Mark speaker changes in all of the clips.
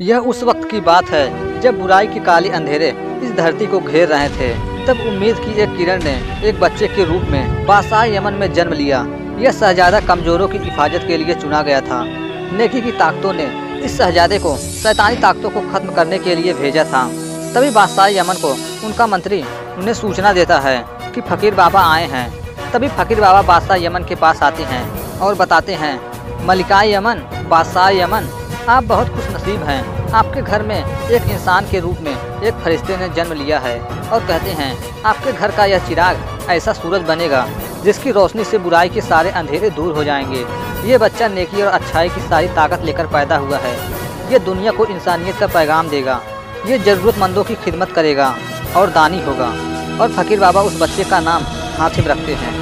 Speaker 1: यह उस वक्त की बात है, जब बुराई के काले अंधेरे इस धरती को घेर रहे थे, तब उम्मीद की एक किरण ने एक बच्चे के रूप में बादशाह यमन में जन्म लिया। यह शहजादा कमजोरों की हिफाजत के लिए चुना गया था। नेकी की ताकतों ने इस शहजादे को शैतानी ताकतों को खत्म करने के लिए भेजा था। तभी बादशाह यमन को उनका मंत्री उन्हें सूचना देता है कि फकीर बाबा आए हैं। तभी फकीर बाबा बादशाह यमन के पास आते हैं और बताते हैं मलिका यमन बादशाह यमन आप बहुत खुश नसीब हैं। आपके घर में एक इंसान के रूप में एक फरिश्ते ने जन्म लिया है और कहते हैं, आपके घर का यह चिराग ऐसा सूरज बनेगा, जिसकी रोशनी से बुराई के सारे अंधेरे दूर हो जाएँगे। ये बच्चा नेकी और अच्छाई की सारी ताकत लेकर पैदा हुआ है। ये दुनिया को इंसानियत का पैगाम देगा। ये ज़रूरतमंदों की खिदमत करेगा और दानी होगा। और फकीर बाबा उस बच्चे का नाम हाथिम रखते हैं।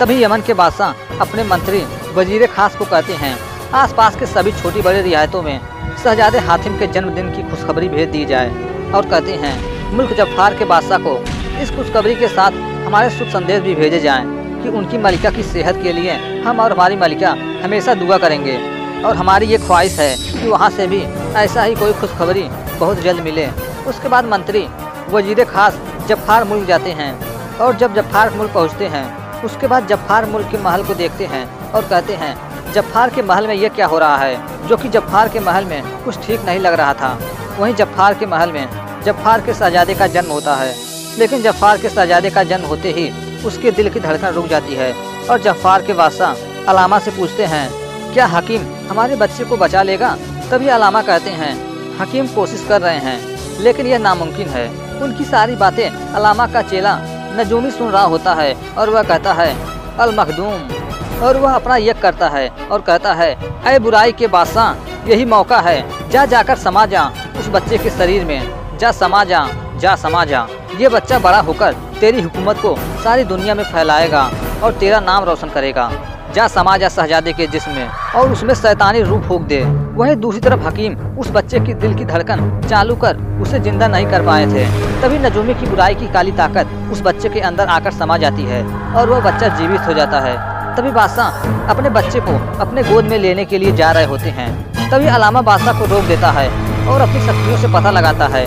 Speaker 1: तभी यमन के बादशाह अपने मंत्री वज़ीर खास को कहते हैं आसपास के सभी छोटी बड़ी रियायतों में शहजादे हाथिम के जन्मदिन की खुशखबरी भेज दी जाए और कहते हैं, मुल्क जफ़ार के बादशाह को इस खुशखबरी के साथ हमारे शुभ संदेश भी भेजे जाएँ कि उनकी मलिका की सेहत के लिए हम और हमारी मलिका हमेशा दुआ करेंगे और हमारी ये ख्वाहिश है कि वहाँ से भी ऐसा ही कोई खुशखबरी बहुत जल्द मिले। उसके बाद मंत्री, वज़ीर खास जफ़ार मुल्क जाते हैं और जब जफ़ार मुल्क पहुँचते हैं, उसके बाद जफ़ार मुल्क के महल को देखते हैं और कहते हैं जफ़ार के महल में यह क्या हो रहा है? जो कि जफ्फार के महल में कुछ ठीक नहीं लग रहा था। वहीं जफ्फार के महल में जफ्फार के शहजादे का जन्म होता है। लेकिन जफ्फार के शहजादे का जन्म होते ही उसके दिल की धड़कन रुक जाती है और जफ्फार के बादशाह अलामा से पूछते हैं, क्या हकीम हमारे बच्चे को बचा लेगा? तभी अलामा कहते हैं, हकीम कोशिश कर रहे हैं, लेकिन यह नामुमकिन है। उनकी सारी बातें अलामा का चेला नजूमी सुन रहा होता है और वह कहता है अल मखदूम और वह अपना यज्ञ करता है और कहता है अय बुराई के बादशाह, यही मौका है। जा जाकर समा जा उस बच्चे के शरीर में। जा समा जा जा समा जा। ये बच्चा बड़ा होकर तेरी हुकूमत को सारी दुनिया में फैलाएगा और तेरा नाम रोशन करेगा। जा समा जा शहजादे के जिस्म में और उसमें शैतानी रूप फूक दे। वहीं दूसरी तरफ़ हकीम उस बच्चे की दिल की धड़कन चालू कर उसे ज़िंदा नहीं कर पाए थे। तभी नजूमी की बुराई की काली ताकत उस बच्चे के अंदर आकर समा जाती है और वह बच्चा जीवित हो जाता है। तभी बादशाह अपने बच्चे को अपने गोद में लेने के लिए जा रहे होते हैं। तभी अलामा बादशाह को रोक देता है और अपनी शक्तियों से पता लगाता है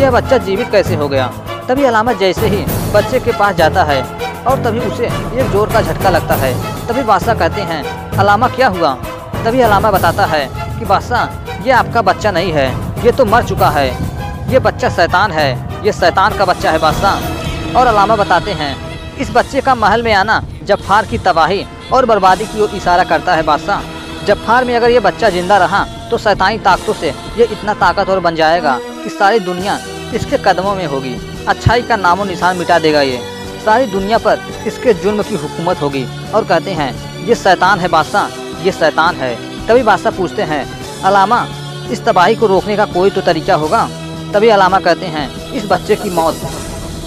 Speaker 1: यह बच्चा जीवित कैसे हो गया। तभी अलामा जैसे ही बच्चे के पास जाता है और तभी उसे एक ज़ोर का झटका लगता है। तभी बादशाह कहते हैं, अलामा, क्या हुआ? तभी अलामा बताता है कि बादशाह ये आपका बच्चा नहीं है, ये तो मर चुका है। ये बच्चा शैतान है, ये शैतान का बच्चा है बादशाह और अलामा बताते हैं, इस बच्चे का महल में आना जफ़ार की तबाही और बर्बादी की ओर इशारा करता है बादशाह। जफ़ार में अगर ये बच्चा ज़िंदा रहा तो शैतानी ताकतों से ये इतना ताकतवर बन जाएगा कि सारी दुनिया इसके कदमों में होगी। अच्छाई का नामो निशान मिटा देगा ये। सारी दुनिया पर इसके जुर्म की हुकूमत होगी और कहते हैं, ये शैतान है बादशाह, ये शैतान है। तभी बादशाह पूछते हैं, अलामा, इस तबाही को रोकने का कोई तो तरीका होगा? तभी अलामा कहते हैं, इस बच्चे की मौत।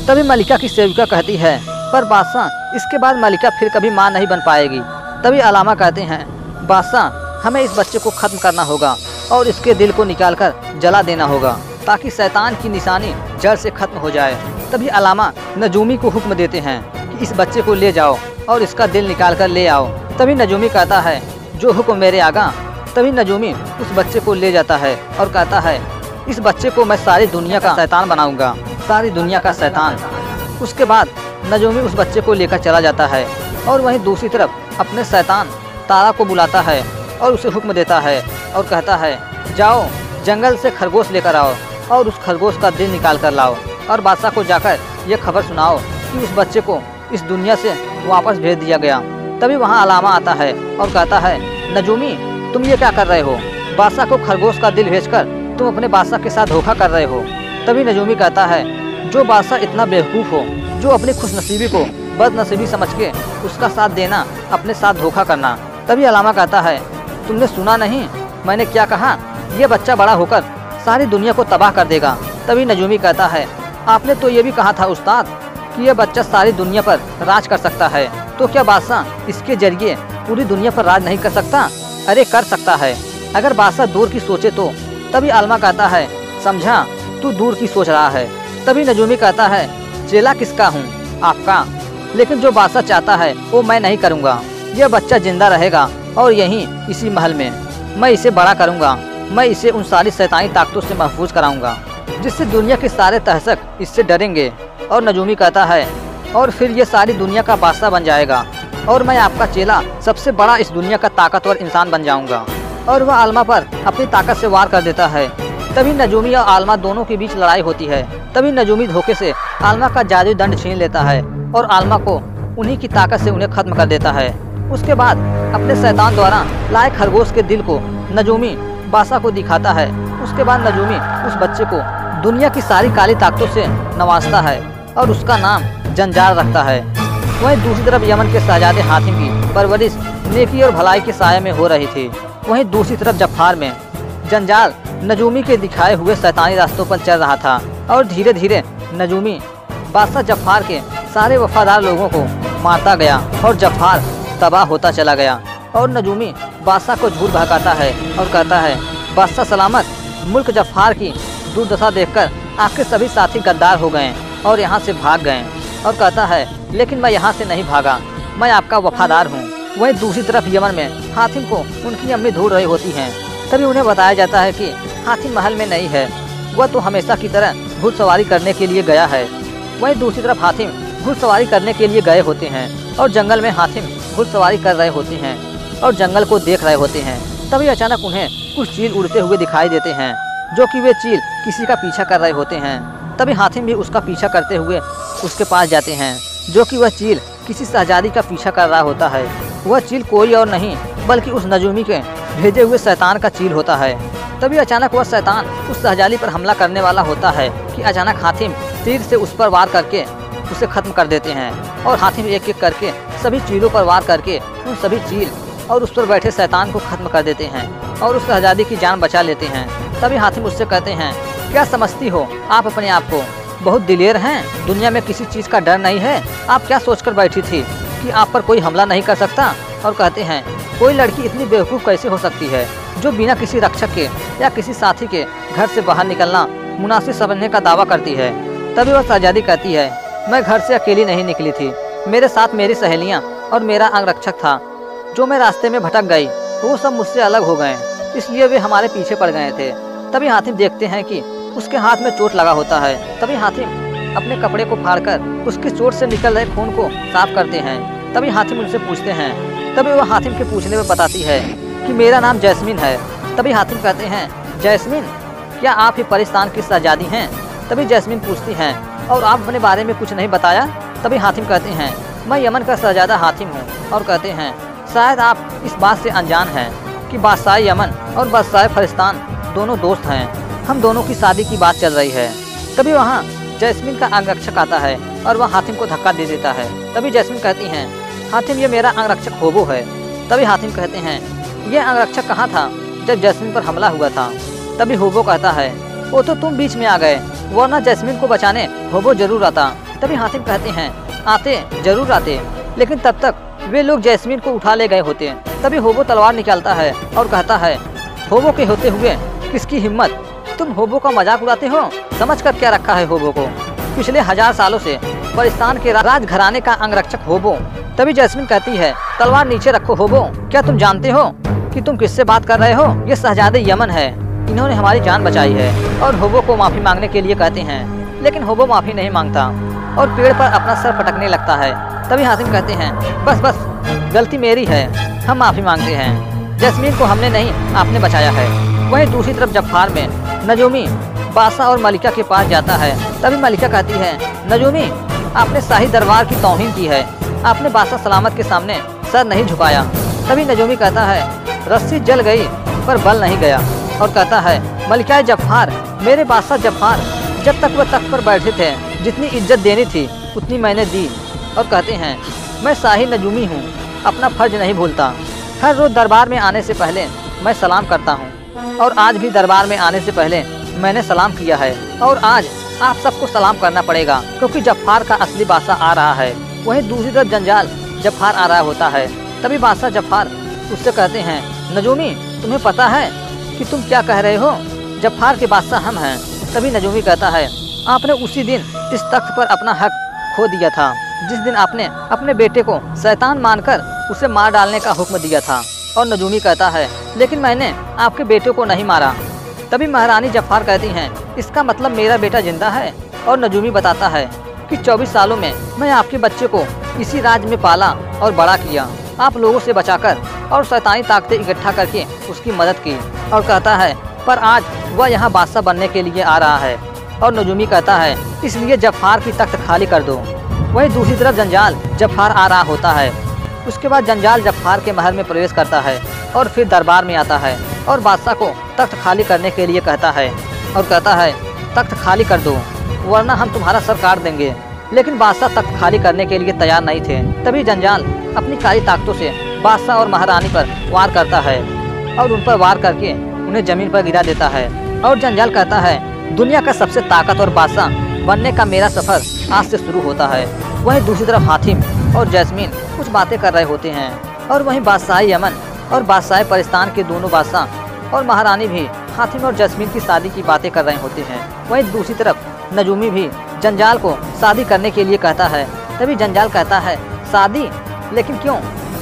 Speaker 1: तभी मलिका की सेविका कहती है पर बादशाह इसके बाद मलिका फिर कभी माँ नहीं बन पाएगी। तभी अलामा कहते हैं बादशाह हमें इस बच्चे को ख़त्म करना होगा और इसके दिल को निकाल कर जला देना होगा, ताकि शैतान की निशानी जड़ से खत्म हो जाए। तभी अलामा नजूमी को हुक्म देते हैं कि इस बच्चे को ले जाओ और इसका दिल निकाल कर ले आओ। तभी नजूमी कहता है, जो हुक्म मेरे आगा, तभी नजूमी उस बच्चे को ले जाता है और कहता है, इस बच्चे को मैं सारी दुनिया का शैतान बनाऊँगा, सारी दुनिया का शैतान। उसके बाद नजूमी उस बच्चे को लेकर चला जाता है और वहीं दूसरी तरफ़ अपने शैतान तारा को बुलाता है और उसे हुक्म देता है और कहता है, जाओ, जंगल से खरगोश लेकर आओ और उस खरगोश का दिल निकाल कर लाओ और बादशाह को जाकर यह खबर सुनाओ कि उस बच्चे को इस दुनिया से वापस भेज दिया गया। तभी वहाँ अलामा आता है और कहता है, नजूमी, तुम ये क्या कर रहे हो? बादशाह को खरगोश का दिल भेजकर तुम अपने बादशाह के साथ धोखा कर रहे हो। तभी नजूमी कहता है, जो बादशाह इतना बेवकूफ़ हो जो अपनी खुशनसीबी को, बदनसीबी समझ के उसका साथ देना, अपने साथ धोखा करना। तभी अलामा कहता है, तुमने सुना नहीं? मैंने क्या कहा? यह बच्चा बड़ा होकर सारी दुनिया को तबाह कर देगा। तभी नजूमी कहता है, आपने तो ये भी कहा था उस्ताद कि यह बच्चा सारी दुनिया पर राज कर सकता है। तो क्या बादशाह इसके ज़रिए पूरी दुनिया पर राज नहीं कर सकता? अरे, कर सकता है। अगर बादशाह दूर की सोचे तो। तभी आलमा कहता है, समझा, तू दूर की सोच रहा है। तभी नजूमी कहता है चेला किसका हूँ? आपका। लेकिन जो बादशाह चाहता है, वो मैं नहीं करूँगा। यह बच्चा ज़िंदा रहेगा और यहीं, इसी महल में। मैं इसे बड़ा करूँगा। मैं इसे उन सारी शैतानी ताकतों से महफूज कराऊँगा, जिससे दुनिया के सारे तहसक इससे डरेंगे और नजूमी कहता है। और फिर ये सारी दुनिया का बादशाह बन जाएगा और मैं आपका चेला सबसे बड़ा इस दुनिया का ताकतवर इंसान बन जाऊँगा। और वह आलमा पर अपनी ताकत से वार कर देता है। तभी नजूमी और आलमा दोनों के बीच लड़ाई होती है। तभी नजूमी धोखे से आलमा का जादुई दंड छीन लेता है और आलमा को उन्हीं की ताकत से उन्हें खत्म कर देता है। उसके बाद अपने शैतान द्वारा लाए खरगोश के दिल को नजूमी बासा को दिखाता है। उसके बाद नजूमी उस बच्चे को दुनिया की सारी काली ताकतों से नवाजता है और उसका नाम जंजार रखता है। वहीं दूसरी तरफ़ यमन के शहजादे हाथिम की परवरिश नेकी और भलाई के साय में हो रही थी। वहीं दूसरी तरफ़ जफार में जंजाल नजूमी के दिखाए हुए शैतानी रास्तों पर चल रहा था। और धीरे धीरे नजूमी बादशाह जफार के सारे वफादार लोगों को मारता गया और जफार तबाह होता चला गया। और नजूमी बादशाह को झूठ भगाता है और कहता है, बादशाह सलामत, मुल्क जफार की दुर्दशा देखकर आखिर सभी साथी गद्दार हो गए और यहाँ से भाग गए। और कहता है, लेकिन मैं यहाँ से नहीं भागा, मैं आपका वफादार हूँ। वहीं दूसरी तरफ़ यमन में हाथिम को उनकी अम्मी ढूंढ रही होती हैं। तभी उन्हें बताया जाता है कि हाथिम महल में नहीं है। वह तो हमेशा की तरह घुड़सवारी करने के लिए गया है। वहीं दूसरी तरफ़ हाथिम घुड़सवारी करने के लिए गए होते हैं और जंगल में हाथिम घुड़सवारी कर रहे होते हैं और जंगल को देख रहे होते हैं। तभी अचानक उन्हें कुछ चील उड़ते हुए दिखाई देते हैं, जो कि वे चील किसी का पीछा कर रहे होते हैं। तभी हाथिम भी उसका पीछा करते हुए उसके पास जाते हैं, जो कि वह चील किसी शहजादी का पीछा कर रहा होता है। वह चील कोई और नहीं, बल्कि उस नजूमी के भेजे हुए शैतान का चील होता है। तभी अचानक वह शैतान उस शहजादी पर हमला करने वाला होता है कि अचानक हाथिम तीर से उस पर वार करके उसे खत्म कर देते हैं और हाथिम एक एक करके सभी चीलों पर वार करके उन सभी चील और उस पर बैठे शैतान को खत्म कर देते हैं और उस शहजादी की जान बचा लेते हैं। तभी हाथिम उससे कहते हैं, क्या समझती हो आप अपने आप को? बहुत दिलेर हैं। दुनिया में किसी चीज़ का डर नहीं है। आप क्या सोचकर बैठी थी कि आप पर कोई हमला नहीं कर सकता? और कहते हैं, कोई लड़की इतनी बेवकूफ़ कैसे हो सकती है? जो बिना किसी रक्षक के या किसी साथी के घर से बाहर निकलना मुनासिब समझने का दावा करती है, तभी वह शहजादी कहती है, मैं घर से अकेली नहीं निकली थी। मेरे साथ मेरी सहेलियाँ और मेरा अंगरक्षक था। जो मैं रास्ते में भटक गई, वो सब मुझसे अलग हो गए। इसलिए वे हमारे पीछे पड़ गए थे। तभी हाथिम देखते हैं कि उसके हाथ में चोट लगा होता है। तभी हाथिम अपने कपड़े को फाड़कर उसकी चोट से निकल रहे खून को साफ़ करते हैं। तभी हाथिम उनसे पूछते हैं। तभी वह हाथिम के पूछने में बताती है कि मेरा नाम जैस्मिन है। तभी हाथिम कहते हैं, जैस्मिन, क्या आप ही पाकिस्तान की शहजादी हैं? तभी जैस्मिन पूछती हैं, और आप अपने बारे में कुछ नहीं बताया? तभी हाथिम कहते हैं, मैं यमन का शहजादा हाथिम हूँ। और कहते हैं, शायद आप इस बात से अनजान हैं कि बादशाह यमन और बादशाह फरिस्तान दोनों दोस्त हैं। हम दोनों की शादी की बात चल रही है। तभी वहाँ जैस्मिन का अंगरक्षक आता है और वह हाथिम को धक्का दे देता है। तभी जैस्मिन कहती हैं हाथिम ये मेरा अंगरक्षक होबो है। तभी हाथिम कहते हैं ये अंगरक्षक कहाँ था? जब जैस्मिन पर हमला हुआ था, तभी होबो कहता है वो तो तुम बीच में आ गए, वरना जैस्मिन को बचाने होबो ज़रूर आता। तभी हाथिम कहते हैं, आते, ज़रूर आते। लेकिन तब तक वे लोग जैस्मिन को उठा ले गए होते। तभी होबो तलवार निकालता है और कहता है होबो के होते हुए किसकी हिम्मत? तुम होबो का मज़ाक उड़ाते हो? समझ कर क्या रखा है होबो को? पिछले हज़ार सालों से पाकिस्तान के राज घराने का अंगरक्षक होबो तभी जैस्मिन कहती है, तलवार नीचे रखो होबो क्या तुम जानते हो? कि तुम किससे बात कर रहे हो? ये शहजादे यमन है। इन्होंने हमारी जान बचाई है और होबो को माफ़ी मांगने के लिए कहते हैं। लेकिन होबो माफ़ी नहीं माँगता और पेड़ पर अपना सर पटकने लगता है। तभी हासिम कहते हैं, बस बस, गलती मेरी है। हम माफ़ी मांगते हैं। जैस्मीन को हमने नहीं, आपने बचाया है। वहीं दूसरी तरफ़ जफार में नजूमी बादशाह और मलिका के पास जाता है। तभी मलिका कहती है, नजूमी, आपने शाही दरबार की तोहिन की है। आपने बादशाह सलामत के सामने सर नहीं झुकाया। तभी नजूमी कहता है रस्सी जल गई, पर बल नहीं गया। और कहता है मलिका जफार मेरे बादशाह जफार जब तक वह तख्त पर बैठे थे, जितनी इज़्ज़त देनी थी, उतनी मैंने दी। और कहते हैं, मैं शाही नजूमी हूँ, अपना फ़र्ज़ नहीं भूलता। हर रोज दरबार में आने से पहले मैं सलाम करता हूँ। और आज भी दरबार में आने से पहले मैंने सलाम किया है। और आज आप सबको सलाम करना पड़ेगा, क्योंकि जफार का असली बादशाह आ रहा है, वहीं दूसरी तरफ़ जंजाल जफार आ रहा होता है, तभी बादशाह जफार उससे कहते हैं, नजूमी, तुम्हें पता है कि तुम क्या कह रहे हो? जफार के बादशाह हम हैं, तभी नजूमी कहता है, आपने उसी दिन इस तख्त पर अपना हक खो दिया था, जिस दिन आपने अपने बेटे को शैतान मानकर उसे मार डालने का हुक्म दिया था। और नजूमी कहता है, लेकिन मैंने आपके बेटे को नहीं मारा। तभी महारानी जफार कहती हैं, इसका मतलब मेरा बेटा ज़िंदा है? और नजूमी बताता है कि 24 सालों में मैं आपके बच्चे को इसी राज्य में पाला और बड़ा किया। आप लोगों से बचाकर और शैतानी ताकतें इकट्ठा करके उसकी मदद की और कहता है, पर आज वह यहाँ बादशाह बनने के लिए आ रहा है। और नजूमी कहता है, इसलिए जफार की तख्त खाली कर दो। वही दूसरी तरफ़ जंजाल जफार आ रहा होता है। उसके बाद जंजाल जफार के महल में प्रवेश करता है और फिर दरबार में आता है और बादशाह को तख्त खाली करने के लिए कहता है और कहता है, तख्त खाली कर दो, वरना हम तुम्हारा सर काट देंगे। लेकिन बादशाह तख्त खाली करने के लिए तैयार नहीं थे। तभी जंजाल अपनी काली ताकतों से बादशाह और महारानी पर वार करता है और उन पर वार करके उन्हें ज़मीन पर गिरा देता है। और जंजाल कहता है, दुनिया का सबसे ताकतवर बादशाह बनने का मेरा सफ़र आज से शुरू होता है। वहीं दूसरी तरफ़ हाथिम और जैस्मीन कुछ बातें कर रहे होते हैं। और वहीं बादशाह यमन और बादशाह परिस्तान के दोनों बादशाह और महारानी भी हाथिम और जैस्मीन की शादी की बातें कर रहे होते हैं। वहीं दूसरी तरफ़ नजूमी भी जंजाल को शादी करने के लिए कहता है। तभी जंजाल कहता है, शादी? लेकिन क्यों?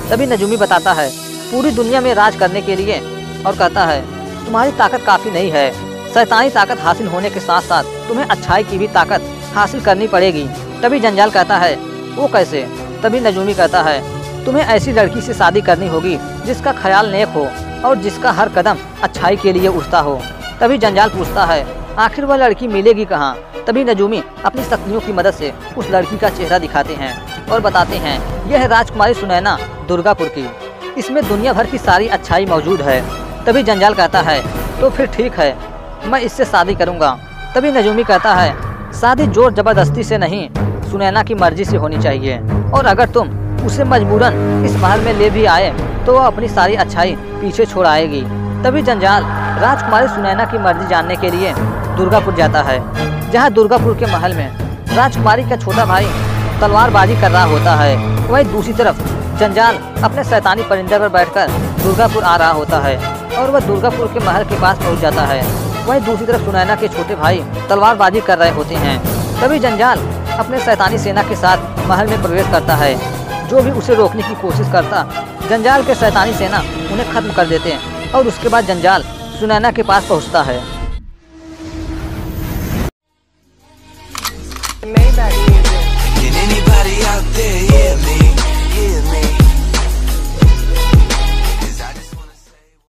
Speaker 1: तभी नजूमी बताता है, पूरी दुनिया में राज करने के लिए। और कहता है, तुम्हारी ताकत काफ़ी नहीं है। शैतानी ताकत हासिल होने के साथ साथ तुम्हें अच्छाई की भी ताकत हासिल करनी पड़ेगी। तभी जंजाल कहता है, वो कैसे? तभी नजूमी कहता है, तुम्हें ऐसी लड़की से शादी करनी होगी जिसका ख्याल नेक हो और जिसका हर कदम अच्छाई के लिए उठता हो। तभी जंजाल पूछता है आखिर वह लड़की मिलेगी कहाँ? तभी नजूमी अपनी शक्तियों की मदद से उस लड़की का चेहरा दिखाते हैं और बताते हैं, यह है राजकुमारी सुनैना, दुर्गापुर की। इसमें दुनिया भर की सारी अच्छाई मौजूद है। तभी जंजाल कहता है तो फिर ठीक है, मैं इससे शादी करूँगा। तभी नजूमी कहता है, शादी ज़ोर ज़बरदस्ती से नहीं, सुनैना की मर्ज़ी से होनी चाहिए। और अगर तुम उसे मजबूरन इस महल में ले भी आए तो वह अपनी सारी अच्छाई पीछे छोड़ आएगी। तभी जंजाल राजकुमारी सुनैना की मर्ज़ी जानने के लिए दुर्गापुर जाता है। जहाँ दुर्गापुर के महल में राजकुमारी का छोटा भाई तलवारबाजी कर रहा होता है। वही दूसरी तरफ़ जंजाल अपने सैतानी परिंदे पर बैठकर दुर्गापुर आ रहा होता है और वह दुर्गापुर के महल के पास पहुँच जाता है। वहीं दूसरी तरफ़ सुनैना के छोटे भाई तलवारबाजी कर रहे होते हैं। तभी जंजाल अपने सैतानी सेना के साथ महल में प्रवेश करता है। जो भी उसे रोकने की कोशिश करता, जंजाल के सैतानी सेना उन्हें खत्म कर देते हैं और उसके बाद जंजाल सुनैना के पास पहुँचता है।
Speaker 2: Can anybody out there hear me?